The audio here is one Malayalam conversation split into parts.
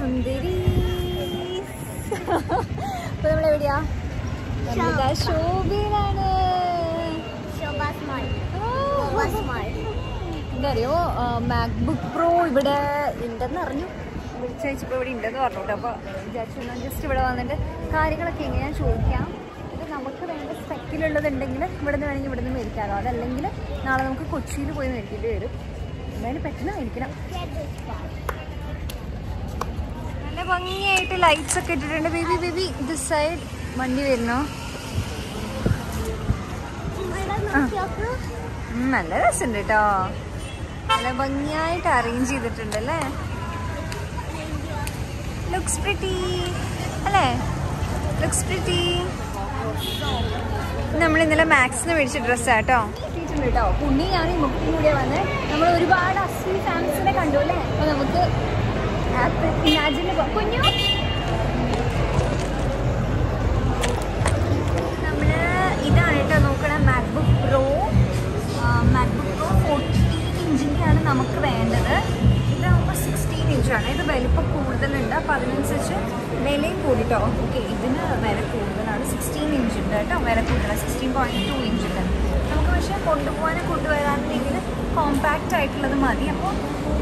സുന്ദരി. ഇപ്പൊ നമ്മളെവിടെയാ? ശോഭയിലാണ്. എന്താ അറിയോ മാക്ബുക്ക് പ്രോ ഇവിടെ ഉണ്ടെന്ന് അറിഞ്ഞു. വിളിച്ചയച്ചപ്പോൾ ഇവിടെ ഉണ്ടെന്ന് പറഞ്ഞു കേട്ടോ. അപ്പോൾ വിചാരിച്ചു ജസ്റ്റ് ഇവിടെ വന്നിട്ട് കാര്യങ്ങളൊക്കെ എങ്ങനെയാ ചോദിക്കാം. ഇത് നമുക്ക് വേണ്ട സ്പെക്കിലുള്ളതുണ്ടെങ്കിൽ ഇവിടെ നിന്ന് വേണമെങ്കിൽ ഇവിടെ നിന്ന് മേടിക്കാമല്ലോ അതല്ലെങ്കിൽ നാളെ നമുക്ക് കൊച്ചിയിൽ പോയി മേടിക്കേണ്ടി വരും. എന്തായാലും പെട്ടെന്ന് മേടിക്കണം. നല്ല ഭംഗിയായിട്ട് ലൈറ്റ്സ് ഒക്കെ ഇട്ടിട്ടുണ്ട്. ബേബി ബേബി ഇത് സൈഡ് വണ്ടി വരുന്നു? നല്ല രസമുണ്ട് കേട്ടോ നല്ല ഭംഗിയായിട്ട് അറേഞ്ച് ചെയ്തിട്ടുണ്ട് അല്ലേ? ലുക്സ് പ്രിറ്റി അല്ലേ? ലുക്സ് പ്രിറ്റി നമ്മൾ ഇന്നലെ മാക്സിന് മേടിച്ച ഡ്രസ്സാട്ടോ കേട്ടോ ഞാൻ ഈ മുക്കും കൂടെ വന്ന്. നമ്മൾ ഒരുപാട് അസ്സി ഫാൻസിനെ കണ്ടു അല്ലേ? അപ്പൊ നമുക്ക് ഇമാജിന് കുഞ്ഞു. നമ്മൾ ഇതാണ് കേട്ടോ നോക്കണ MacBook Pro MacBook Pro fourteen ഇഞ്ചിന്റെയാണ് നമുക്ക് വേണ്ടത്. ഇതാകുമ്പോൾ സിക്സ്റ്റീൻ ഇഞ്ചാണ്. ഇത് വലിപ്പം കൂടുതലുണ്ട്. അപ്പോൾ അതിനനുസരിച്ച് വിലയും കൂടിട്ടോ. ഓക്കെ ഇതിന് വില കൂടുതലാണ്. സിക്സ്റ്റീൻ ഇഞ്ച് ഉണ്ട് കേട്ടോ. വില കൂടുതലാണ്. സിക്സ്റ്റീൻ പോയിന്റ് ടു ഇഞ്ച് ഉണ്ട് നമുക്ക് പക്ഷേ കൊണ്ടുപോകാനും കൊണ്ടുവരാനും രീതിയിൽ കോമ്പാക്റ്റ് ആയിട്ടുള്ളത് മതി. അപ്പോൾ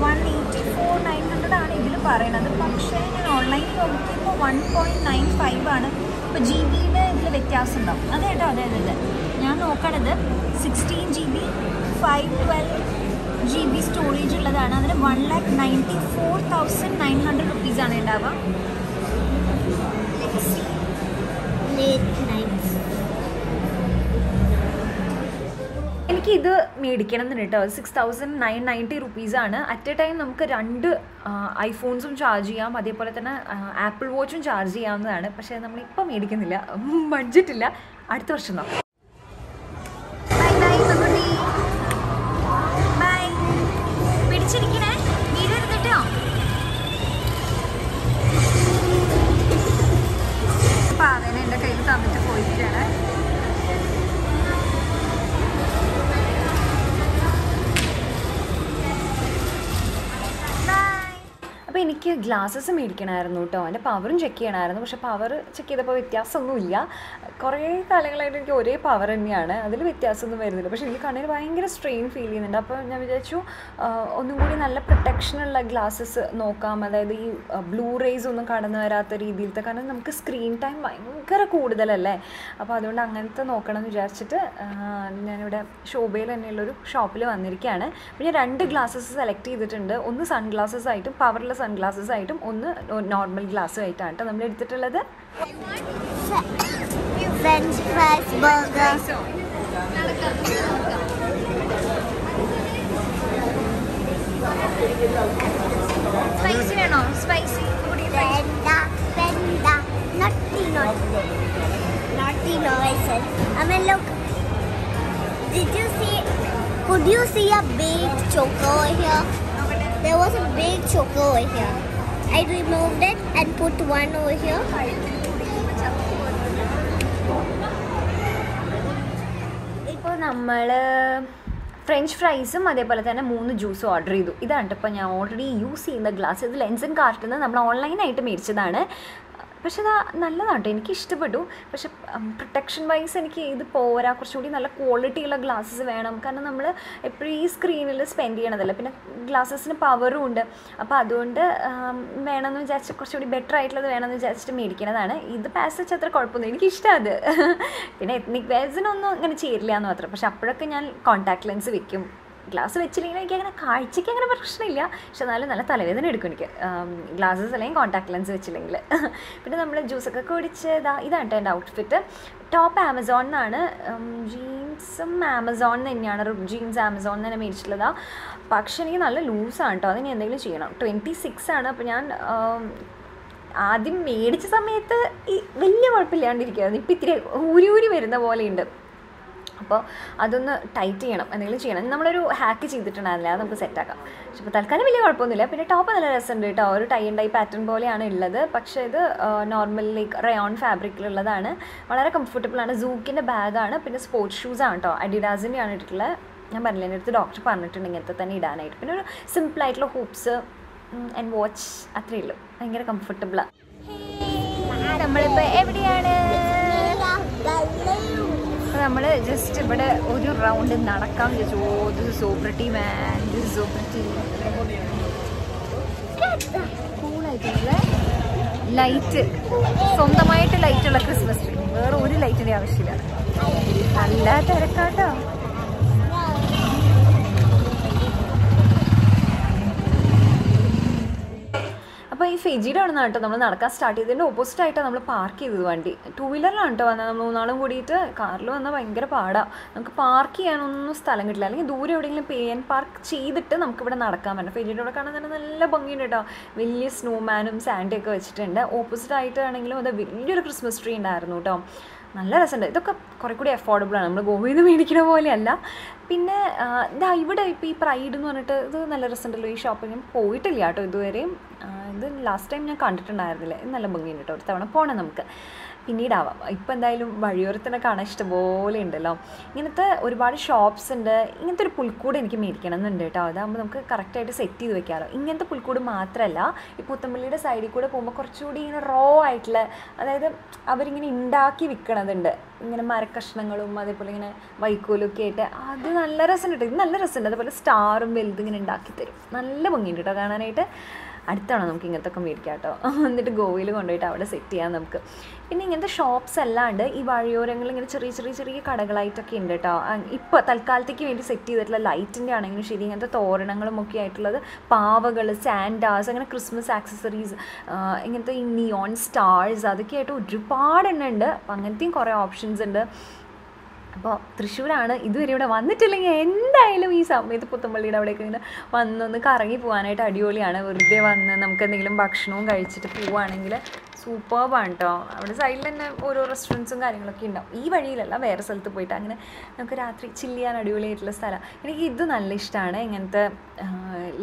one eighty four nine hundred ആണ് ഇതിൽ പറയണത് പക്ഷേ ഞാൻ ഓൺലൈനിൽ നോക്കിയപ്പോൾ വൺ പോയിന്റ് നയൻ ഫൈവ് ആണ്. ഇപ്പോൾ ജി ബിയുടെ ഇതിൽ വ്യത്യാസം ഉണ്ടാവും അതെ കേട്ടോ അതെ അതെ അതെ. ഞാൻ നോക്കണത് sixteen G B five twelve G B storage ഉള്ളതാണ്. അതിന് one lakh ninety four thousand nine hundred റുപ്പീസാണ് ഉണ്ടാവുക. Let's see. എനിക്ക് ഇത് മേടിക്കണം എന്നുണ്ട് കേട്ടോ സിക്സ് തൗസൻഡ് നയൻ നയന്റി റുപ്പീസാണ് അറ്റ് എ ടൈം നമുക്ക് രണ്ട് ഐഫോൺസും ചാർജ് ചെയ്യാം. അതേപോലെ തന്നെ ആപ്പിൾ വാച്ചും ചാർജ് ചെയ്യാവുന്നതാണ്. പക്ഷേ നമ്മളിപ്പോൾ മേടിക്കുന്നില്ല. ബഡ്ജറ്റ് ഇല്ല. അടുത്ത വർഷം നോക്കാം. എനിക്ക് ഗ്ലാസ്സസ് മേടിക്കണമായിരുന്നു കേട്ടോ എന്റെ പവറും ചെക്ക് ചെയ്യണമായിരുന്നു പക്ഷേ പവർ ചെക്ക് ചെയ്തപ്പോൾ വ്യത്യാസമൊന്നുമില്ല. കുറേ കാലങ്ങളായിട്ട് എനിക്ക് ഒരേ പവർ തന്നെയാണ്. അതിൽ വ്യത്യാസമൊന്നും വരുന്നില്ല. പക്ഷേ എനിക്ക് കണ്ണിൽ ഭയങ്കര സ്ട്രെയിൻ ഫീൽ ചെയ്യുന്നുണ്ട്. അപ്പോൾ ഞാൻ വിചാരിച്ചു ഒന്നും കൂടി നല്ല പ്രൊട്ടക്ഷനുള്ള ഗ്ലാസ്സസ് നോക്കാം. അതായത് ഈ ബ്ലൂ റേസ് ഒന്നും കടന്നു വരാത്ത രീതിയിലത്തെ. കാരണം നമുക്ക് സ്ക്രീൻ ടൈം ഭയങ്കര കൂടുതലല്ലേ? അപ്പോൾ അതുകൊണ്ട് അങ്ങനത്തെ നോക്കണം എന്ന് വിചാരിച്ചിട്ട് ഞാനിവിടെ ശോഭയിൽ തന്നെയുള്ളൊരു ഷോപ്പിൽ വന്നിരിക്കുകയാണ് ഞാൻ രണ്ട് ഗ്ലാസ്സസ് സെലക്ട് ചെയ്തിട്ടുണ്ട്. ഒന്ന് സൺ ഗ്ലാസ്സസ് ആയിട്ടും പവറുള്ള സൺ ഗ്ലാസ്സസ് ആയിട്ടും ഒന്ന് നോർമൽ ഗ്ലാസ്സും ആയിട്ടാണ് കേട്ടോ നമ്മൾ എടുത്തിട്ടുള്ളത്. സ്പൈസി വേണോ spicy. Did you see? Could you see a big choker here? There was a big choker over here. I removed it and put one over here. ഇപ്പോൾ നമ്മൾ ഫ്രഞ്ച് ഫ്രൈസും അതേപോലെ തന്നെ മൂന്ന് ജ്യൂസും ഓർഡർ ചെയ്തു ഇതാണ് ഇപ്പോൾ ഞാൻ ഓൾറെഡി യൂസ് ചെയ്യുന്ന ഗ്ലാസ് ഇത് ലെൻസൻ കാർട്ടിൽ നിന്ന് നമ്മൾ ഓൺലൈനായിട്ട് മേടിച്ചതാണ് പക്ഷെ അത് നല്ലതാണ് കേട്ടോ എനിക്ക് ഇഷ്ടപ്പെട്ടു. പക്ഷെ പ്രൊട്ടക്ഷൻ വൈസ് എനിക്ക് ഇത് പോരാ. കുറച്ചുകൂടി നല്ല ക്വാളിറ്റി ഉള്ള ഗ്ലാസ്സസ് വേണം. കാരണം നമ്മൾ എപ്പോഴും ഈ സ്ക്രീനിൽ സ്പെൻഡ് ചെയ്യണതല്ല. പിന്നെ ഗ്ലാസ്സസിന് പവറും ഉണ്ട്. അപ്പോൾ അതുകൊണ്ട് വേണമെന്ന് വിചാരിച്ച് കുറച്ചുകൂടി ബെറ്റർ ആയിട്ടുള്ളത് വേണമെന്ന് വിചാരിച്ചിട്ട് മേടിക്കുന്നതാണ് ഇത് പാസേജ് അത്ര കുഴപ്പമൊന്നും എനിക്ക് ഇഷ്ടമാണ് അത്. പിന്നെ എത്നിക് വേഴ്സിനൊന്നും അങ്ങനെ ചേരില്ല എന്ന് മാത്രം. പക്ഷെ അപ്പോഴൊക്കെ ഞാൻ കോൺടാക്ട് ലെൻസ് വെക്കും. ഗ്ലാസ് വെച്ചില്ലെങ്കിൽ എനിക്ക് അങ്ങനെ കാഴ്ചയ്ക്ക് അങ്ങനെ പ്രശ്നമില്ല. പക്ഷെ എന്നാലും നല്ല തലവേദന എടുക്കും എനിക്ക്. ഗ്ലാസ്സസ് അല്ലെങ്കിൽ കോൺടാക്ട് ലെൻസ് വെച്ചില്ലെങ്കിൽ. പിന്നെ നമ്മൾ ജ്യൂസൊക്കെ കുടിച്ച് ഇതാ ഇതാണ് കേട്ടോ എന്റെ ഔട്ട്ഫിറ്റ് ടോപ്പ് ആമസോൺ എന്നാണ് ജീൻസും ആമസോൺ തന്നെയാണ്. ജീൻസ് ആമസോൺ തന്നെ മേടിച്ചിട്ടുള്ളതാ. പക്ഷെ എനിക്ക് നല്ല ലൂസാണ് കേട്ടോ അതിന് എന്തെങ്കിലും ചെയ്യണം. ട്വന്റി സിക്സ് ആണ്. അപ്പോൾ ഞാൻ ആദ്യം മേടിച്ച സമയത്ത് ഈ വലിയ കുഴപ്പമില്ലാണ്ടിരിക്കുകയായിരുന്നു ഇപ്പം ഇത്തിരി ഊരി ഊരി വരുന്ന പോലെയുണ്ട്. അപ്പോൾ അതൊന്ന് ടൈറ്റ് ചെയ്യണം എന്തെങ്കിലും ചെയ്യണം. നമ്മളൊരു ഹാക്ക് ചെയ്തിട്ടുണ്ടായിരുന്നില്ല അത് നമുക്ക് സെറ്റാക്കാം പക്ഷെ ഇപ്പോൾ തൽക്കാലം വലിയ കുഴപ്പമൊന്നുമില്ല. പിന്നെ ടോപ്പ് നല്ല രസമുണ്ട് കേട്ടോ. ഒരു ടൈ ആൻഡ് ടൈ പാറ്റേൺ പോലെയാണ് ഉള്ളത്. പക്ഷേ ഇത് നോർമൽ ലൈക്ക് റയോൺ ഫാബ്രിക്കിലുള്ളതാണ് വളരെ കംഫർട്ടബിൾ ആണ്. സൂക്കിന്റെ ബാഗാണ് പിന്നെ സ്പോർട്സ് ഷൂസാണ് കേട്ടോ. അഡിഡാസിന്റെ ആണ് ഇട്ടിട്ടുള്ളത്. ഞാൻ പറഞ്ഞില്ല എന്റെ അടുത്ത് ഡോക്ടർ പറഞ്ഞിട്ടുണ്ട് ഇങ്ങനത്തെ തന്നെ ഇടാനായിട്ട്. പിന്നെ ഒരു സിമ്പിളായിട്ടുള്ള ഹൂപ്സ് ആൻഡ് വാച്ച് അത്രയേ ഉള്ളൂ. ഭയങ്കര കംഫർട്ടബിളാണ് നമ്മളിപ്പോൾ എവിടെയാണ്? നമ്മൾ ജസ്റ്റ് ഇവിടെ ഒരു റൗണ്ട് നടക്കാം വിചാരിച്ചു. ഓ this so man this light സ്വന്തമായിട്ട് ലൈറ്റുള്ള ക്രിസ്മസ് ട്രീ വേറെ ഒരു ലൈറ്റിന്റെ ആവശ്യമില്ല. നല്ല തിരക്കാട്ടോ. ഈ ഫെജിയുടെ ആണ് കേട്ടോ. നമ്മൾ നടക്കാൻ സ്റ്റാർട്ട് ചെയ്തതിന്റെ ഓപ്പോസിറ്റ് ആയിട്ടാണ് നമ്മൾ പാർക്ക് ചെയ്തത് വണ്ടി. ടൂ വീലറിലാണ് കേട്ടോ വന്നത്. മൂന്നാളും കൂടിയിട്ട് കാറിൽ വന്നാൽ ഭയങ്കര പാടാണ് നമുക്ക് പാർക്ക് ചെയ്യാനൊന്നും സ്ഥലം കിട്ടില്ല. അല്ലെങ്കിൽ ദൂരെ എവിടെയെങ്കിലും പേ ആൻഡ് പാർക്ക് ചെയ്തിട്ട് നമുക്കിവിടെ നടക്കാൻ പറ്റും. ഫെജിയുടെ അവിടെ കാണാൻ തന്നെ നല്ല ഭംഗിയുണ്ട് കേട്ടോ. വലിയ സ്നോമാനും സാൻഡിയൊക്കെ വെച്ചിട്ടുണ്ട്. ഓപ്പോസിറ്റ് ആയിട്ടാണെങ്കിലും അത് വലിയൊരു ക്രിസ്മസ് ട്രീ ഉണ്ടായിരുന്നു കേട്ടോ. നല്ല രസമുണ്ട്. ഇതൊക്കെ കുറേ കൂടി അഫോർഡബിൾ ആണ്. നമ്മൾ ഗോവയിൽ നിന്ന് മേടിക്കുന്ന പോലെയല്ല. പിന്നെ ഇതാ ഇവിടെ ഇപ്പോൾ ഈ പ്രൈഡ് എന്ന് പറഞ്ഞിട്ട് ഇത് നല്ല രസമുണ്ടല്ലോ. ഈ ഷോപ്പിൽ ഞാൻ പോയിട്ടില്ല കേട്ടോ ഇതുവരെയും. ഇത് ലാസ്റ്റ് ടൈം ഞാൻ കണ്ടിട്ടുണ്ടായിരുന്നില്ല. നല്ല ഭംഗിയുണ്ട് കേട്ടോ. ഒരു തവണ പോകണം നമുക്ക്. പിന്നീടാവാം. ഇപ്പം എന്തായാലും വഴിയോരത്തിനെ കാണാൻ ഇഷ്ടംപോലെ ഉണ്ടല്ലോ. ഇങ്ങനത്തെ ഒരുപാട് ഷോപ്സ് ഉണ്ട്. ഇങ്ങനത്തെ ഒരു പുൽക്കൂട് എനിക്ക് മേടിക്കണം എന്നുണ്ട് കേട്ടോ. അതാകുമ്പോൾ നമുക്ക് കറക്റ്റായിട്ട് സെറ്റ് ചെയ്ത് വെക്കാമല്ലോ ഇങ്ങനത്തെ പുൽക്കൂട് മാത്രമല്ല ഈ പുത്തമ്പള്ളിയുടെ സൈഡിൽ കൂടെ പോകുമ്പോൾ കുറച്ചുകൂടി ഇങ്ങനെ റോ ആയിട്ടുള്ള അതായത് അവരിങ്ങനെ ഉണ്ടാക്കി വിൽക്കണതുണ്ട് ഇങ്ങനെ മരക്കഷ്ണങ്ങളും അതേപോലെ ഇങ്ങനെ വൈക്കോലൊക്കെ ആയിട്ട് അത് നല്ല രസമുണ്ട്. ഇത് നല്ല രസമുണ്ട്. അതേപോലെ സ്റ്റാറും വലുതും ഇങ്ങനെ ഉണ്ടാക്കി തരും. നല്ല ഭംഗിയുണ്ട് കേട്ടോ കാണാനായിട്ട്. അടുത്താണ് നമുക്ക് ഇങ്ങനത്തെ ഒക്കെ മേടിക്കാം കേട്ടോ. എന്നിട്ട് ഗോവയിൽ കൊണ്ടുപോയിട്ട് അവിടെ സെറ്റ് ചെയ്യാം നമുക്ക്. പിന്നെ ഇങ്ങനത്തെ ഷോപ്സ് അല്ലാണ്ട് ഈ വഴിയോരങ്ങളിൽ ഇങ്ങനെ ചെറിയ ചെറിയ ചെറിയ കടകളായിട്ടൊക്കെ ഉണ്ട് കേട്ടോ. ഇപ്പോൾ തൽക്കാലത്തേക്ക് വേണ്ടി സെറ്റ് ചെയ്തിട്ടുള്ള ലൈറ്റിന്റെ ആണെങ്കിലും ശരി ഇങ്ങനത്തെ തോരണങ്ങളും ഒക്കെ ആയിട്ടുള്ളത് പാവകൾ സാൻഡാസ് അങ്ങനെ ക്രിസ്മസ് ആക്സസറീസ് ഇങ്ങനത്തെ ഈ നിയോൺ സ്റ്റാർസ് അതൊക്കെ ആയിട്ട് ഒരുപാട് എണ്ണം ഉണ്ട്. അപ്പം അങ്ങനത്തെയും കുറേ ഓപ്ഷൻസ് ഉണ്ട്. അപ്പോൾ തൃശ്ശൂരാണ്. ഇതുവരെ ഇവിടെ വന്നിട്ടില്ലെങ്കിൽ എന്തായാലും ഈ സമയത്ത് പുത്തമ്പള്ളിയുടെ അവിടേക്ക് ഇങ്ങനെ വന്നൊന്ന് കറങ്ങി പോകാനായിട്ട് അടിപൊളിയാണ്. വെറുതെ വന്ന് നമുക്ക് എന്തെങ്കിലും ഭക്ഷണവും കഴിച്ചിട്ട് പോവുകയാണെങ്കിൽ സൂപ്പർബാണ് കേട്ടോ അവിടെ സൈഡിൽ തന്നെ ഓരോ റെസ്റ്റോറന്റ്സും കാര്യങ്ങളൊക്കെ ഉണ്ടാവും. ഈ വഴിയിലല്ല വേറെ സ്ഥലത്ത് പോയിട്ട് അങ്ങനെ നമുക്ക് രാത്രി ചില്ല് ചെയ്യാൻ അടിപൊളിയായിട്ടുള്ള സ്ഥലം. എനിക്ക് ഇത് നല്ല ഇഷ്ടമാണ്. ഇങ്ങനത്തെ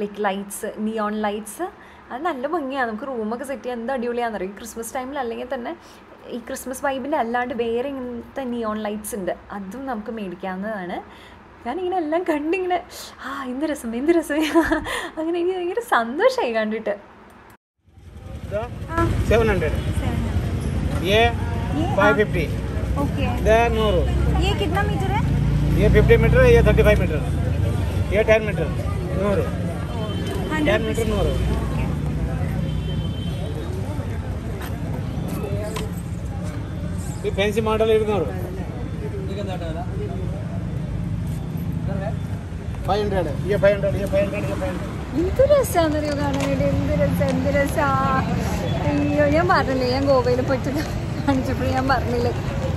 ലൈക്ക് ലൈറ്റ്സ് നിയോൺ ലൈറ്റ്സ് അത് നല്ല ഭംഗിയാണ്. നമുക്ക് റൂമൊക്കെ സെറ്റ് ചെയ്യാൻ എന്ത് അടിപൊളിയാണെന്ന് അറിയാം ക്രിസ്മസ് ടൈമിൽ അല്ലെങ്കിൽ തന്നെ ഈ ക്രിസ്മസ് വൈബിൻ്റെ അല്ലാണ്ട് വേറെ ഇങ്ങനത്തെ നിയോൺ ലൈറ്റ്സ് ഉണ്ട് അതും നമുക്ക് മേടിക്കാവുന്നതാണ് ഞാനിങ്ങനെ എല്ലാം കണ്ടിങ്ങനെ ആ എന്ത് രസം എന്ത് രസം അങ്ങനെ എനിക്ക് ഭയങ്കര സന്തോഷമായി കണ്ടിട്ട് सेवन हंड्रेड ये फाइव फिफ्टी ओके इधर नूर ये कितना मीटर है ये फिफ्टी मीटर ये थर्टी फाइव मीटर ये ten metre Noor ten metre Noor ഈ ഫാൻസി മോഡൽ ഇരുന്നൂറ്. എന്ത് ഞാൻ പറഞ്ഞില്ലേ ഞാൻ ഗോവയിൽ പോയിട്ട് കാണിച്ചപ്പോൾ ഞാൻ പറഞ്ഞില്ലേ.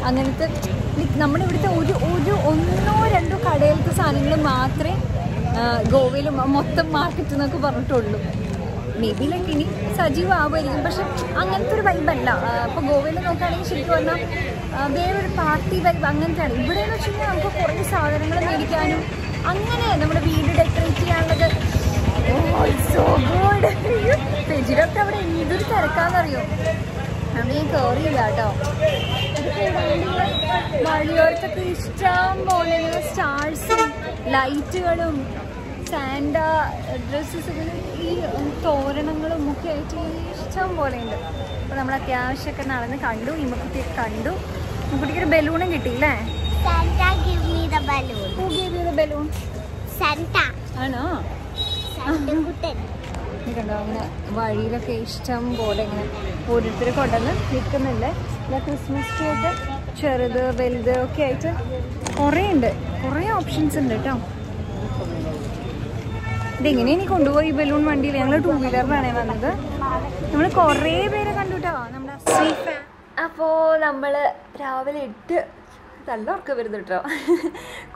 അങ്ങനത്തെ നമ്മുടെ ഇവിടുത്തെ ഒരു ഒരു ഒന്നോ രണ്ടോ കടയിലത്തെ സാധനങ്ങൾ മാത്രമേ ഗോവയിൽ മൊത്തം മാർക്കറ്റ് എന്നൊക്കെ പറഞ്ഞിട്ടുള്ളൂ. മേ ബി ലൈക്ക് ഇനി സജീവമാവുമായിരിക്കും പക്ഷെ അങ്ങനത്തെ ഒരു വൈബല്ല ഇപ്പോൾ ഗോവയിൽ നോക്കുകയാണെങ്കിൽ ശരിക്കും പറഞ്ഞാൽ വേറൊരു പാർട്ടി വൈബ് അങ്ങനത്തെയാണ് ഇവിടെ എന്ന് വെച്ച് നമുക്ക് കുറേ സാധനങ്ങൾ മേടിക്കാനും അങ്ങനെ നമ്മുടെ വീട് ഡെക്കറേറ്റ് ചെയ്യാനുള്ളത്. സോ ഗുഡ് വെജിലൊക്കെ അവിടെ എന്തൊരു തിരക്കാന്നറിയോ? നമ്മൾ ഈ കയറിയില്ല കേട്ടോ. വഴിയോരത്തൊക്കെ ഇഷ്ടം പോലെ സ്റ്റാർസും ലൈറ്റുകളും സാൻഡ ഡ്രസ്സസ് ഈ തോരണങ്ങളും ഒക്കെ ആയിട്ട് ഇഷ്ടം പോലെ ഉണ്ട് അപ്പോൾ നമ്മൾ അത്യാവശ്യമൊക്കെ നടന്ന് കണ്ടു ഇമ്മക്കുട്ടിയൊക്കെ കണ്ടു. ഇമ്മക്കുട്ടിക്ക് ഒരു ബലൂണും കിട്ടിയില്ലേ? Santa. ആണോ? കണ്ടോ അങ്ങനെ വഴിയിലൊക്കെ ഇഷ്ടം പോലെ ഇങ്ങനെ ഓരോരുത്തർ കൊണ്ടുവന്ന് നിൽക്കുന്നുണ്ട്. ഇല്ല ക്രിസ്മസ് ട്രീ ഒക്കെ ചെറുത് വലുത് ഒക്കെ ആയിട്ട് കുറേ ഉണ്ട് കുറേ ഓപ്ഷൻസ് ഉണ്ട് കേട്ടോ. ഇതെങ്ങനെ ഇനി കൊണ്ടുപോയി ബലൂൺ വണ്ടിയിൽ. ഞങ്ങൾ ടൂ വീലറിലാണ് വന്നത്. നമ്മൾ കുറേ പേരെ കണ്ടുട്ടോ. നമ്മുടെ അപ്പോൾ നമ്മൾ രാവിലെ എട്ട് നല്ല ഉറക്കം വരുന്നു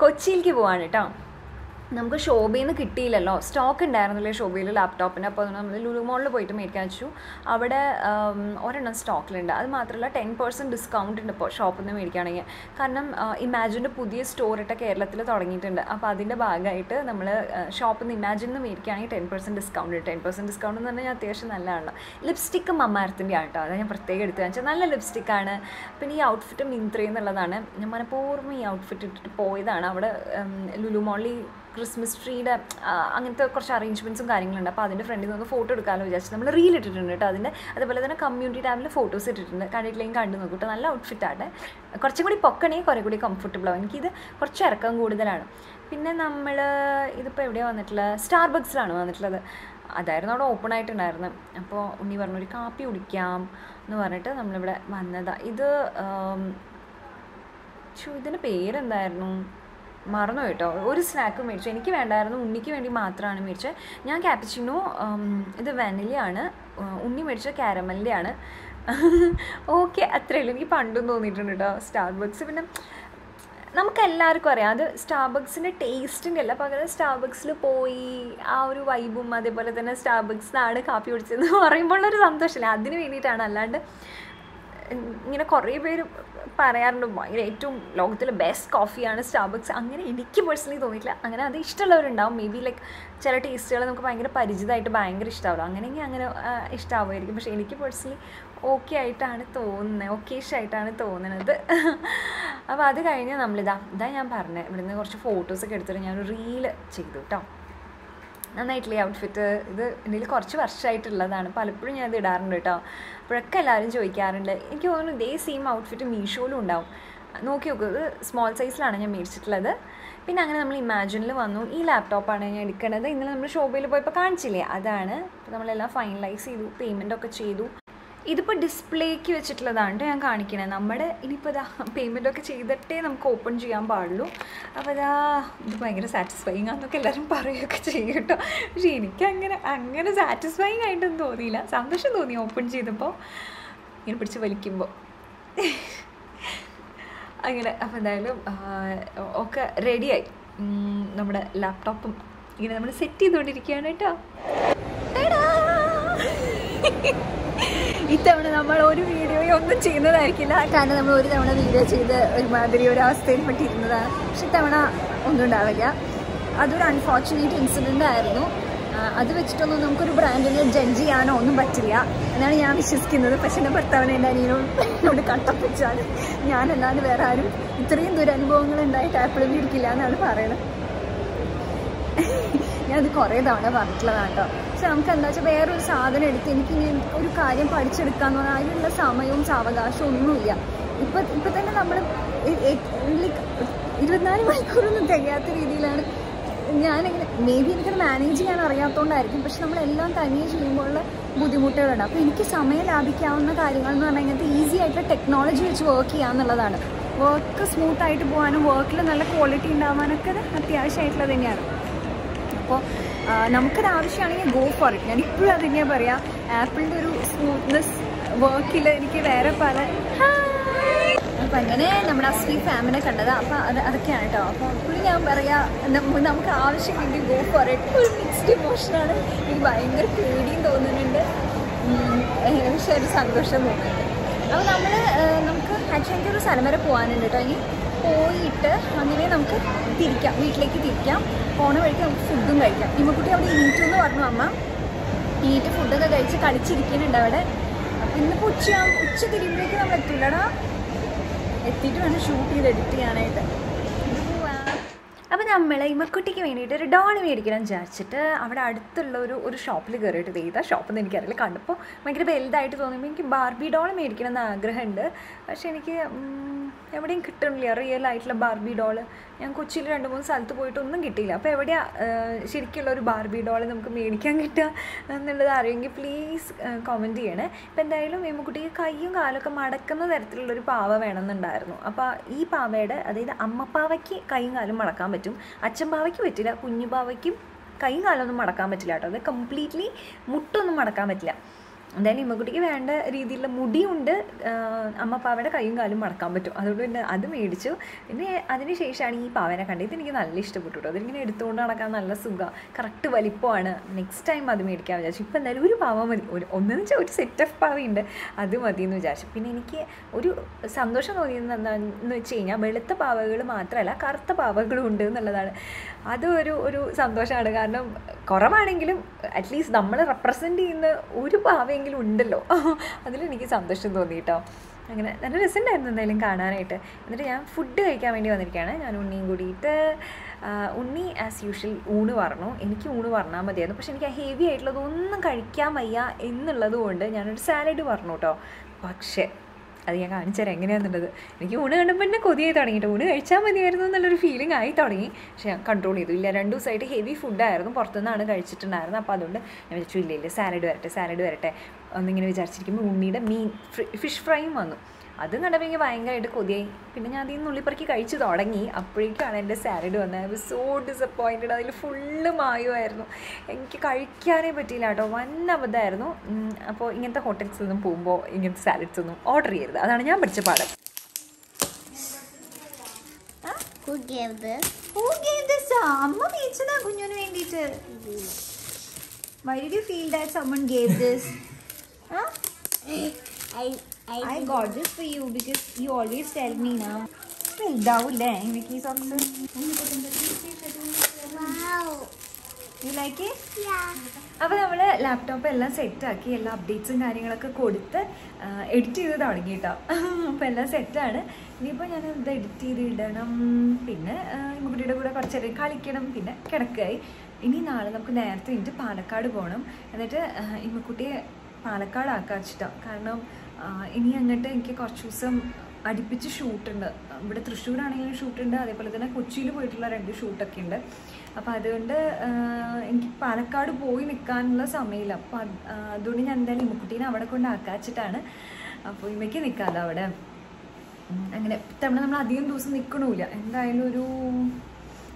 കൊച്ചിയിലേക്ക് പോവാണ് കേട്ടോ നമുക്ക് ഷോബയിൽ നിന്ന് കിട്ടിയില്ലല്ലോ. സ്റ്റോക്ക് ഉണ്ടായിരുന്നില്ലേ ഷോബയിൽ ലാപ്ടോപ്പിന് അപ്പോൾ നമ്മൾ ലുലു മോളിൽ പോയിട്ട് മേടിക്കാൻ വെച്ചു. അവിടെ ഒരെണ്ണം സ്റ്റോക്കിലുണ്ട് അത് മാത്രമല്ല ടെൻ പെർസെന്റ് ഡിസ്കൗണ്ട് ഉണ്ട് ഇപ്പോൾ ഷോപ്പിൽ നിന്ന് മേടിക്കുകയാണെങ്കിൽ കാരണം ഇമാജിന്റെ പുതിയ സ്റ്റോറിട്ട് കേരളത്തിൽ തുടങ്ങിയിട്ടുണ്ട്. അപ്പോൾ അതിന്റെ ഭാഗമായിട്ട് നമ്മൾ ഷോപ്പിൽ നിന്ന് ഇമാജിൻ നിന്ന് മേടിക്കുകയാണെങ്കിൽ ten percent discount ten percent discount എന്ന് പറഞ്ഞാൽ അത്യാവശ്യം നല്ലതാണല്ലോ. ലിപ്സ്റ്റിക്ക് മമ്മാരത്തിന്റെ ആണ് കേട്ടോ അത് ഞാൻ പ്രത്യേകം എടുത്ത് വെച്ചാൽ നല്ല ലിപ്സ്റ്റിക്കാണ് പിന്നെ ഈ ഔട്ട്ഫിറ്റ് മിന്ത്രയെന്നുള്ളതാണ് ഞാൻ മനഃപൂർവം ഈ ഔട്ട്ഫിറ്റ് ഇട്ടിട്ട് പോയതാണ്. അവിടെ ലുലു മോളിൽ ക്രിസ്മസ് ട്രീയുടെ അങ്ങനത്തെ കുറച്ച് അറേഞ്ച്മെന്റ്സും കാര്യങ്ങളുണ്ട്. അപ്പോൾ അതിന്റെ ഫ്രണ്ടിൽ നിന്ന് ഫോട്ടോ എടുക്കാമല്ലോ വിചാരിച്ചു നമ്മൾ റീൽ ഇട്ടിട്ടുണ്ട് കേട്ടോ. അതിന്റെ അതുപോലെ തന്നെ കമ്മ്യൂണിറ്റി ടാബിൽ ഫോട്ടോസ് ഇട്ടിട്ടുണ്ട്. കണ്ടിട്ടില്ലെങ്കിൽ കണ്ടു നോക്കൂ കേട്ടോ. നല്ല ഔട്ട്ഫിറ്റാണ് കുറച്ചും കൂടി പൊക്കണേ കുറേ കൂടി കംഫർട്ടബിൾ ആവും. എനിക്കിത് കുറച്ച് ഇറക്കം കൂടുതലാണ്. പിന്നെ നമ്മൾ ഇതിപ്പോൾ എവിടെയാണ് വന്നിട്ടുള്ളത് സ്റ്റാർബക്സിലാണ് വന്നിട്ടുള്ളത്. അതായിരുന്നു അവിടെ ഓപ്പൺ ആയിട്ടുണ്ടായിരുന്നത് അപ്പോൾ ഉണ്ണി പറഞ്ഞു ഒരു കാപ്പി കുടിക്കാം എന്ന് പറഞ്ഞിട്ട് നമ്മളിവിടെ വന്നതാണ് ഇത് ഇതിന്റെ പേരെന്തായിരുന്നു? മറന്നു കേട്ടോ ഒരു സ്നാക്ക് മേടിച്ചു. എനിക്ക് വേണ്ടായിരുന്നു. ഉണ്ണിക്ക് വേണ്ടി മാത്രമാണ് മേടിച്ചത്. ഞാൻ ക്യാപ്പിച്ചിനോ ഇത് വെനിലയാണ് ഉണ്ണി മേടിച്ച കാരമലിന്റെ ആണ് ഓക്കെ അത്രയേ ഉള്ളൂ എനിക്ക് പണ്ടും തോന്നിയിട്ടുണ്ട് കേട്ടോ സ്റ്റാർബക്സ് പിന്നെ നമുക്ക് എല്ലാവർക്കും അറിയാം. അത് സ്റ്റാർബക്സിന്റെ ടേസ്റ്റിന്റെ അല്ല. പകരം സ്റ്റാർബക്സിൽ പോയി ആ ഒരു വൈബും അതേപോലെ തന്നെ സ്റ്റാർബക്സിനാണ് കാപ്പി കുടിച്ചതെന്ന് പറയുമ്പോഴുള്ളൊരു സന്തോഷമില്ല അതിന് വേണ്ടിയിട്ടാണ്. അല്ലാണ്ട് ഇങ്ങനെ കുറേ പേര് പറയാറുണ്ട് ഭയങ്കര ഏറ്റവും ലോകത്തിലെ ബെസ്റ്റ് കോഫിയാണ് സ്റ്റാർബക്സ് അങ്ങനെ എനിക്ക് പേഴ്സണലി തോന്നിയിട്ടില്ല. അങ്ങനെ അത് ഇഷ്ടമുള്ളവരുണ്ടാവും. മേ ബി ലൈക്ക് ചില ടേസ്റ്റുകൾ നമുക്ക് ഭയങ്കര പരിചിതമായിട്ട് ഭയങ്കര ഇഷ്ടമാവില്ല അങ്ങനെയെങ്കിൽ അങ്ങനെ ഇഷ്ടമാവുമായിരിക്കും പക്ഷേ എനിക്ക് പേഴ്സണലി ഓക്കെ ആയിട്ടാണ് തോന്നുന്നത് ഒക്കേഷ് ആയിട്ടാണ് തോന്നുന്നത് അപ്പോൾ അത് കഴിഞ്ഞ് നമ്മളിതാ ഇതാ ഞാൻ പറഞ്ഞത് ഇവിടുന്ന് കുറച്ച് ഫോട്ടോസൊക്കെ എടുത്തിട്ട് ഞാനൊരു റീൽ ചെയ്തു കേട്ടോ നന്നായിട്ടില്ലേ? ഔട്ട്ഫിറ്റ് ഇത് എന്റെ കുറച്ച് വർഷമായിട്ടുള്ളതാണ് പലപ്പോഴും ഞാൻ ഇത് ഇടാറുണ്ട് കേട്ടോ. അപ്പോഴൊക്കെ എല്ലാവരും ചോദിക്കാറുണ്ട്. എനിക്ക് തോന്നുന്നു ഇതേ സെയിം ഔട്ട്ഫിറ്റ് മീഷോയിലും ഉണ്ടാവും. നോക്കി നോക്കൂ. ഇത് സ്മോൾ സൈസിലാണ് ഞാൻ മേടിച്ചിട്ടുള്ളത്. പിന്നെ അങ്ങനെ നമ്മൾ ഇമാജിനിൽ വന്നു. ഈ ലാപ്ടോപ്പാണ് ഞാൻ എടുക്കുന്നത് ഇന്നലെ നമ്മൾ ഷോപ്പിൽ പോയപ്പോൾ കാണിച്ചില്ലേ? അതാണ്. നമ്മളെല്ലാം ഫൈനലൈസ് ചെയ്തു. പേയ്മെന്റ് ഒക്കെ ചെയ്തു. ഇതിപ്പോൾ ഡിസ്പ്ലേക്ക് വെച്ചിട്ടുള്ളതാണ് ഞാൻ കാണിക്കണേ. നമ്മുടെ ഇനിയിപ്പോൾ ഇതാ പേയ്മെന്റ് ഒക്കെ ചെയ്തിട്ടേ നമുക്ക് ഓപ്പൺ ചെയ്യാൻ പാടുള്ളൂ. അപ്പോൾ ഇതാ ഇത് ഭയങ്കര സാറ്റിസ്ഫൈങ് ആണെന്നൊക്കെ എല്ലാവരും പറയുകയൊക്കെ ചെയ്യും കേട്ടോ. പക്ഷേ എനിക്ക് അങ്ങനെ അങ്ങനെ സാറ്റിസ്ഫൈങ് ആയിട്ടൊന്നും തോന്നിയില്ല. സന്തോഷം തോന്നി ഓപ്പൺ ചെയ്തപ്പോൾ ഇങ്ങനെ പിടിച്ച് വലിക്കുമ്പോൾ അങ്ങനെ അപ്പോൾ എന്തായാലും ഒക്കെ റെഡിയായി നമ്മുടെ ലാപ്ടോപ്പും ഇങ്ങനെ നമ്മൾ സെറ്റ് ചെയ്തുകൊണ്ടിരിക്കുകയാണ് കേട്ടോ. ഇത്തവണ നമ്മൾ ഒരു വീഡിയോയോ ഒന്നും ചെയ്യുന്നതായിരിക്കില്ല. കാരണം നമ്മൾ ഒരു തവണ വീഡിയോ ചെയ്ത് ഒരുമാതിരി ഒരു അവസ്ഥയിൽ പെട്ടിരുന്നതാണ്. പക്ഷെ ഇത്തവണ ഒന്നും ഉണ്ടാവില്ല. അതൊരു അൺഫോർച്ചുനേറ്റ് ഇൻസിഡന്റ് ആയിരുന്നു. അത് വെച്ചിട്ടൊന്നും നമുക്കൊരു ബ്രാൻഡിനെ ജഡ്ജ് ചെയ്യാനോ ഒന്നും പറ്റില്ല. എന്നാണ് ഞാൻ വിശ്വസിക്കുന്നത്. പക്ഷെ എന്റെ ഭർത്താവിനെ എന്റെ അനിയനോട് കട്ടപ്പിച്ചാൽ ഞാനല്ലാതെ വേറെ ആരും ഇത്രയും ദുരനുഭവങ്ങൾ ഉണ്ടായിട്ട് ആപ്പിളും ഇരിക്കില്ല എന്നാണ് പറയുന്നത്. ഞാനത് കുറേ തവണ പറഞ്ഞിട്ടുള്ളതാണ് കേട്ടോ. പക്ഷെ നമുക്ക് എന്താ വെച്ചാൽ വേറൊരു സാധനം എടുത്ത് എനിക്ക് ഇനി ഒരു കാര്യം പഠിച്ചെടുക്കാന്ന് പറഞ്ഞാൽ അതിനുള്ള സമയവും സാവകാശവും ഒന്നുമില്ല. ഇപ്പം ഇപ്പം തന്നെ നമ്മൾ ലൈക്ക് ഇരുപത്തിനാല് മണിക്കൂറൊന്നും തികയാത്ത രീതിയിലാണ് ഞാനിങ്ങനെ മേ ബി എനിക്കത് മാനേജ് ചെയ്യാൻ അറിയാത്തതുകൊണ്ടായിരിക്കും പക്ഷെ നമ്മളെല്ലാം തനിയെ ചെയ്യുമ്പോഴുള്ള ബുദ്ധിമുട്ടുകളുണ്ട്. അപ്പോൾ എനിക്ക് സമയം ലാഭിക്കാവുന്ന കാര്യങ്ങൾ എന്ന് പറഞ്ഞാൽ ഇങ്ങനത്തെ ഈസി ആയിട്ടുള്ള ടെക്നോളജി വെച്ച് വർക്ക് ചെയ്യാന്നുള്ളതാണ്. വർക്ക് സ്മൂത്തായിട്ട് പോകാനും വർക്കിൽ നല്ല ക്വാളിറ്റി ഉണ്ടാവാനൊക്കെ അത് അത്യാവശ്യമായിട്ടുള്ളത് തന്നെയാണ്. അപ്പോൾ നമുക്കത് ആവശ്യമാണെങ്കിൽ ഗോ ഫോർ ഇറ്റ് ഞാൻ ഇപ്പോഴും അത് തന്നെയാണ് പറയാം ആപ്പിളിന്റെ ഒരു സ്മൂത്ത്നെസ് വർക്കിൽ എനിക്ക് വേറെ പല അപ്പം അങ്ങനെ നമ്മുടെ അസ്ലി ഫാമിനെ കണ്ടത്. അപ്പം അത് അതൊക്കെയാണ് കേട്ടോ അപ്പോൾ ഇപ്പോഴും ഞാൻ പറയാം നമുക്ക് ആവശ്യമെങ്കിൽ ഗോ ഫോർ ഇറ്റ് ഒരു മിക്സ്ഡ് ഇമോഷനാണ് എനിക്ക് ഭയങ്കര പേടിയും തോന്നുന്നുണ്ട്. പക്ഷേ ഒരു സന്തോഷം തോന്നുന്നുണ്ട്. അപ്പോൾ നമ്മൾ നമുക്ക് എനിക്ക് ഒരു സ്ഥലം വരെ പോകാനുണ്ട് കേട്ടോ ഇനി പോയിട്ട് അങ്ങനെ നമുക്ക് തിരിക്കാം വീട്ടിലേക്ക് തിരിക്കാം. പോണ വഴിക്ക് നമുക്ക് ഫുഡും കഴിക്കാം. ഇമ്മക്കുട്ടി അവിടെ ഈറ്റു എന്ന് പറഞ്ഞു അമ്മ. ഈറ്റ് ഫുഡൊക്കെ കഴിച്ച് കളിച്ചിരിക്കുന്നുണ്ട് അവിടെ. ഇന്നിപ്പോൾ ഉച്ചയാകും ഉച്ച തിരിയുമ്പോഴേക്ക് നമ്മൾ എത്തില്ലടാ എത്തിയിട്ട് വേണം ഷൂട്ട് ചെയ്ത് എഡിറ്റ് ചെയ്യാനായിട്ട്. അപ്പോൾ നമ്മൾ ഇമ്മക്കുട്ടിക്ക് വേണ്ടിയിട്ട് ഒരു ഡോൾ മേടിക്കണം വിചാരിച്ചിട്ട് അവിടെ അടുത്തുള്ള ഒരു ഒരു ഷോപ്പിൽ കയറിയിട്ട് ചെയ്ത ഷോപ്പെന്ന് എനിക്കറിയില്ല. കണ്ടപ്പോൾ ഭയങ്കര വലുതായിട്ട് തോന്നുമ്പോൾ എനിക്ക് ബാർബി ഡോൾ മേടിക്കണം എന്ന് ആഗ്രഹമുണ്ട്. പക്ഷേ എനിക്ക് എവിടെയും കിട്ടുന്നില്ല റിയൽ ആയിട്ടുള്ള ബാർബി ഡോൾ ഞാൻ കൊച്ചിയിൽ രണ്ട് മൂന്ന് സ്ഥലത്ത് പോയിട്ടൊന്നും കിട്ടിയില്ല. അപ്പോൾ എവിടെയാണ് ശരിക്കുള്ള ഒരു ബാർബി ഡോൾ നമുക്ക് മേടിക്കാൻ കിട്ടുക എന്നുള്ളത് അറിയുമെങ്കിൽ പ്ലീസ് കമന്റ് ചെയ്യണേ. ഇപ്പം എന്തായാലും എമ്മക്കുട്ടിക്ക് കൈയും കാലൊക്കെ മടക്കുന്ന തരത്തിലുള്ളൊരു പാവ വേണമെന്നുണ്ടായിരുന്നു. അപ്പോൾ ഈ പാവയുടെ അതായത് അമ്മപ്പാവയ്ക്ക് കൈയും കാലും മടക്കാൻ പറ്റും. അച്ഛൻ പാവയ്ക്ക് പറ്റില്ല കുഞ്ഞു പാവയ്ക്കും കൈയും കാലൊന്നും മടക്കാൻ പറ്റില്ല കേട്ടോ. അത് കംപ്ലീറ്റ്ലി മുട്ടൊന്നും മടക്കാൻ പറ്റില്ല. എന്തായാലും ഇമ്മക്കുട്ടിക്ക് വേണ്ട രീതിയിലുള്ള മുടിയുണ്ട്. അമ്മ പാവയുടെ കൈയും കാലും മടക്കാൻ പറ്റും. അതുകൊണ്ട് പിന്നെ അത് മേടിച്ചു. പിന്നെ അതിന് ശേഷമാണ് ഈ പാവനെ കണ്ടത്. ഇതെനിക്ക് നല്ല ഇഷ്ടപ്പെട്ടു കേട്ടോ. അതിങ്ങനെ എടുത്തുകൊണ്ട് നടക്കാൻ നല്ല സുഖം. കറക്റ്റ് വലിപ്പമാണ്. നെക്സ്റ്റ് ടൈം അത് മേടിക്കാൻ വിചാരിച്ചു. ഇപ്പം എന്തായാലും ഒരു പാവ മതി. ഒരു ഒന്നെന്ന് വെച്ചാൽ ഒരു സെറ്റ് ഓഫ് പാവയുണ്ട്. അത് മതി എന്ന് വിചാരിച്ചു. പിന്നെ എനിക്ക് ഒരു സന്തോഷം തോന്നിയത് എന്താണെന്ന് വെച്ച് കഴിഞ്ഞാൽ വെളുത്ത പാവകൾ മാത്രമല്ല കറുത്ത പാവകളും ഉണ്ട് എന്നുള്ളതാണ്. അത് ഒരു ഒരു സന്തോഷമാണ്. കാരണം കുറവാണെങ്കിലും അറ്റ്ലീസ്റ്റ് നമ്മൾ റെപ്രസെന്റ് ചെയ്യുന്ന ഒരു പാവയെങ്കിലും ഉണ്ടല്ലോ. അതിലെനിക്ക് സന്തോഷം തോന്നി കേട്ടോ അങ്ങനെ നല്ല രസമുണ്ടായിരുന്നു എന്തായാലും കാണാനായിട്ട്. എന്നിട്ട് ഞാൻ ഫുഡ് കഴിക്കാൻ വേണ്ടി വന്നിരിക്കുകയാണ്. ഞാൻ ഉണ്ണിയും കൂടിയിട്ട് ഉണ്ണി ആസ് യൂഷ്വൽ ഊണ് പറഞ്ഞു എനിക്ക് ഊണ് പറഞ്ഞാൽ മതിയായിരുന്നു. പക്ഷെ എനിക്ക് ആ ഹെവി ആയിട്ടുള്ളതൊന്നും കഴിക്കാൻ വയ്യ എന്നുള്ളത് കൊണ്ട് ഞാനൊരു സാലഡ് പറഞ്ഞു കേട്ടോ. പക്ഷേ അത് ഞാൻ കാണിച്ചു തരാം. എങ്ങനെയാണെന്നുള്ളത് എനിക്ക് ഊണ് കണ്ടപ്പോൾ തന്നെ കൊതിയായി തുടങ്ങിയിട്ട് ഊണ് കഴിച്ചാൽ മതിയായിരുന്നു എന്നുള്ളൊരു ഫീലിംഗ് ആയി തുടങ്ങി. പക്ഷെ ഞാൻ കൺട്രോൾ ചെയ്തു. ഇല്ല രണ്ട് ദിവസമായിട്ട് ഹെവി ഫുഡായിരുന്നു പുറത്തുനിന്നാണ് കഴിച്ചിട്ടുണ്ടായിരുന്നത്. അപ്പോൾ അതുകൊണ്ട് ഞാൻ വിചാരിച്ചു ഇല്ല ഇല്ല സാലഡ് വരട്ടെ സാലഡ് വരട്ടെ. എന്നിങ്ങനെ വിചാരിച്ചിരിക്കുമ്പോൾ ഉണ്ണിയുടെ മീൻ ഫിഷ് ഫ്രൈയും വന്നു. അത് കണ്ടപ്പോൾ എനിക്ക് ഭയങ്കരമായിട്ട് കൊതിയായി. പിന്നെ ഞാൻ അതിൽ നിന്ന് ഉള്ളിപ്പറക്കി കഴിച്ചു തുടങ്ങി. അപ്പോഴേക്കാണ് എന്റെ സാലഡ് വന്നത്. ഐ വാസ് സോ ഡിസപ്പോയിന്റഡ് അതിൽ ഫുള്ള് മായുമായിരുന്നു. എനിക്ക് കഴിക്കാനേ പറ്റിയില്ല കേട്ടോ. വൻ അബദ്ധമായിരുന്നു. അപ്പോൾ ഇങ്ങനത്തെ ഹോട്ടൽസിൽ നിന്നും പോകുമ്പോൾ ഇങ്ങനത്തെ സാലഡ്സ് ഒന്നും ഓർഡർ ചെയ്യരുത്. അതാണ് ഞാൻ പഠിച്ച പാഠം. Who gave this? Who gave this? അമ്മ മേടിച്ചതാ കുഞ്ഞിന് വേണ്ടിയിട്ട് Why did you feel that someone gave this? huh? I I, I got this for you because you always tell me now. വലുതാവൂല്ലേ എനിക്ക് ഈ സോക്സ് ലൈക്ക് Yeah. അപ്പോൾ നമ്മൾ ലാപ്ടോപ്പ് എല്ലാം സെറ്റാക്കി എല്ലാ അപ്ഡേറ്റ്സും കാര്യങ്ങളൊക്കെ കൊടുത്ത് എഡിറ്റ് ചെയ്ത് തുടങ്ങി കേട്ടോ അപ്പോൾ എല്ലാം സെറ്റാണ് ഇനിയിപ്പോൾ ഞാൻ ഇത് എഡിറ്റ് ചെയ്ത് ഇടണം? പിന്നെ കുട്ടിയുടെ കൂടെ കുറച്ച് നേരം കളിക്കണം. പിന്നെ കിടക്കായി. ഇനി നാളെ നമുക്ക് നേരത്തെ കഴിഞ്ഞിട്ട് പാലക്കാട് പോകണം എന്നിട്ട് ഇമ്മക്കുട്ടിയെ പാലക്കാട് ആക്കാച്ചിട്ടോ കാരണം ഇനി അങ്ങോട്ട് എനിക്ക് കുറച്ച് ദിവസം അടുപ്പിച്ച് ഷൂട്ടുണ്ട്. ഇവിടെ തൃശ്ശൂരാണെങ്കിലും ഷൂട്ടുണ്ട്. അതേപോലെ തന്നെ കൊച്ചിയിൽ പോയിട്ടുള്ള രണ്ട് ഷൂട്ടൊക്കെ ഉണ്ട്. അപ്പോൾ അതുകൊണ്ട് എനിക്ക് പാലക്കാട് പോയി നിൽക്കാനുള്ള സമയമില്ല. അപ്പോൾ അത് അതുകൊണ്ട് ഞാൻ എന്തായാലും ഇമ്മക്കുട്ടീനെ അവിടെ കൊണ്ട് ആക്കാച്ചിട്ടാണ്. അപ്പോൾ ഇമ്മയ്ക്ക് നിൽക്കാമല്ലോ അവിടെ. അങ്ങനെ തവണ നമ്മൾ അധികം ദിവസം നിൽക്കണമില്ല എന്തായാലും ഒരു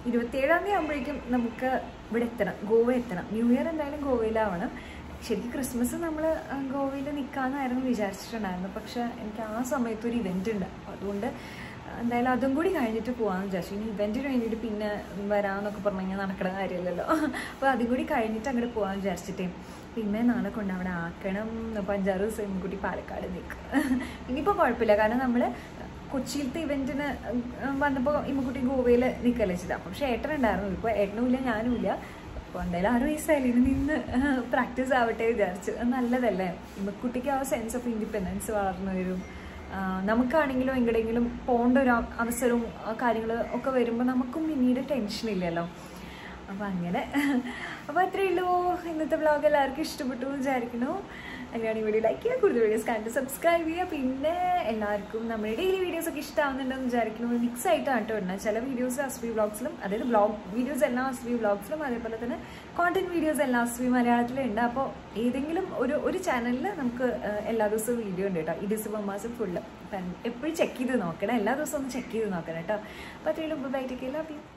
ഇരുപത്തേഴാം തീയതി ആകുമ്പോഴേക്കും നമുക്ക് ഇവിടെ എത്തണം. ഗോവ എത്തണം. ന്യൂ ഇയർ എന്തായാലും ഗോവയിലാവണം. ശരിക്കും ക്രിസ്മസ് നമ്മൾ ഗോവയിൽ നിൽക്കാമെന്നായിരുന്നു വിചാരിച്ചിട്ടുണ്ടായിരുന്നു പക്ഷെ എനിക്ക് ആ സമയത്ത് ഒരു ഇവന്റ് ഉണ്ട്. അപ്പോൾ അതുകൊണ്ട് എന്തായാലും അതും കൂടി കഴിഞ്ഞിട്ട് പോകാമെന്ന് വിചാരിച്ചു. ഇനി ഇവന്റിന് വേണ്ടിയിട്ട് പിന്നെ വരാമെന്നൊക്കെ പറഞ്ഞു കഴിഞ്ഞാൽ നടക്കുന്ന കാര്യമില്ലല്ലോ. അപ്പോൾ അതും കൂടി കഴിഞ്ഞിട്ട് അങ്ങോട്ട് പോകാമെന്ന് വിചാരിച്ചിട്ടേ. പിന്നെ നാളെ കൊണ്ട് അവിടെ ആക്കണം അപ്പോൾ അഞ്ചാറ് ദിവസം ഇമ്മക്കുട്ടി പാലക്കാട് നിൽക്കും ഇനിയിപ്പോൾ കുഴപ്പമില്ല. കാരണം നമ്മൾ കൊച്ചിയിലത്തെ ഇവന്റിന് വന്നപ്പോൾ ഇമ്മക്കുട്ടി ഗോവയിൽ നിൽക്കല്ലേ ചെയ്തത് അപ്പം പക്ഷേ ഏട്ടനുണ്ടായിരുന്നു ഇപ്പോൾ ഏട്ടനും ഇല്ല ഞാനും ഇല്ല. അപ്പോൾ എന്തായാലും ആറ് വയസ്സായാലും നിന്ന് പ്രാക്ടീസ് ആവട്ടെ വിചാരിച്ചു. അത് നല്ലതല്ലേ? ഇമ്മക്കുട്ടിക്ക് ആ സെൻസ് ഓഫ് ഇൻഡിപെൻഡൻസ് വളർന്നു വരും. നമുക്കാണെങ്കിലും എങ്ങടെങ്കിലും പോകേണ്ട ഒരു അവസരവും കാര്യങ്ങൾ ഒക്കെ വരുമ്പോൾ നമുക്കും പിന്നീട് ടെൻഷൻ ഇല്ലല്ലോ. അപ്പോൾ അങ്ങനെ. അപ്പോൾ അത്രയേ ഉള്ളൂ. ഇന്നത്തെ ബ്ലോഗ് എല്ലാവർക്കും ഇഷ്ടപ്പെട്ടു എന്ന് അങ്ങനെയാണ് വീഡിയോ ലൈക്ക് ചെയ്യുക കൂടുതൽ വീഡിയോസ് കണ്ട് സബ്സ്ക്രൈബ് ചെയ്യുക. പിന്നെ എല്ലാവർക്കും നമ്മുടെ ഡെയിലി വീഡിയോസ് ഒക്കെ ഇഷ്ടമാവുന്നുണ്ടെന്ന് വിചാരിക്കുന്നു. മിക്സ് ആയിട്ടാണ് കേട്ടോ ഇടുന്നത് ചില വീഡിയോസ് അസ്ബി വ്ളോഗ്സിലും അതായത് ബ്ലോഗ് വീഡിയോസ് എല്ലാം അസ്ബി വ്ളോഗ്സിലും അതേപോലെ തന്നെ കോണ്ടന്റ് വീഡിയോസ് എല്ലാം അസ്ബി മലയാളത്തിലും ഉണ്ട് അപ്പോൾ ഏതെങ്കിലും ഒരു ഒരു ചാനലിൽ നമുക്ക് എല്ലാ ദിവസവും വീഡിയോ ഉണ്ട് കേട്ടോ. ഈ ഡിസംബർ മാസം ഫുള്ള് എപ്പോഴും ചെക്ക് ചെയ്ത് നോക്കണം. എല്ലാ ദിവസവും ഒന്ന് ചെക്ക് ചെയ്ത് നോക്കണം കേട്ടോ. അപ്പോൾ അത്രയും ബൈ ടേക്ക്